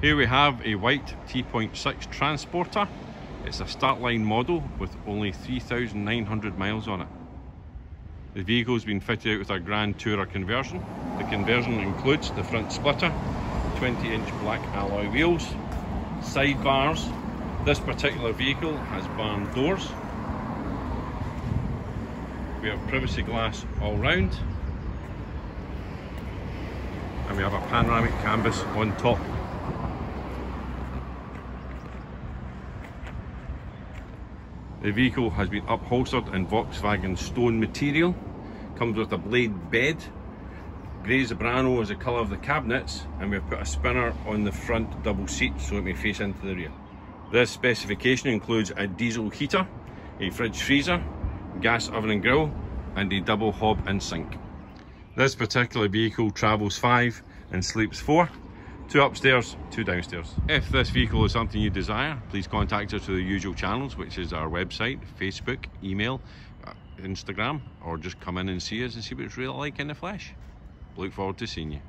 Here we have a white T.6 Transporter. It's a start line model with only 3,900 miles on it. The vehicle's been fitted out with a Grand Tourer conversion. The conversion includes the front splitter, 20 inch black alloy wheels, side bars. This particular vehicle has barn doors. We have privacy glass all round. And we have a panoramic canvas on top. The vehicle has been upholstered in Volkswagen stone material, comes with a blade bed, grey Zebrano is the colour of the cabinets and we've put a spinner on the front double seat so it may face into the rear. This specification includes a diesel heater, a fridge freezer, gas oven and grill and a double hob and sink. This particular vehicle travels 5 and sleeps 4 two upstairs, two downstairs. If this vehicle is something you desire, please contact us through the usual channels, which is our website, Facebook, email, uh, Instagram, or just come in and see us and see what it's really like in the flesh. Look forward to seeing you.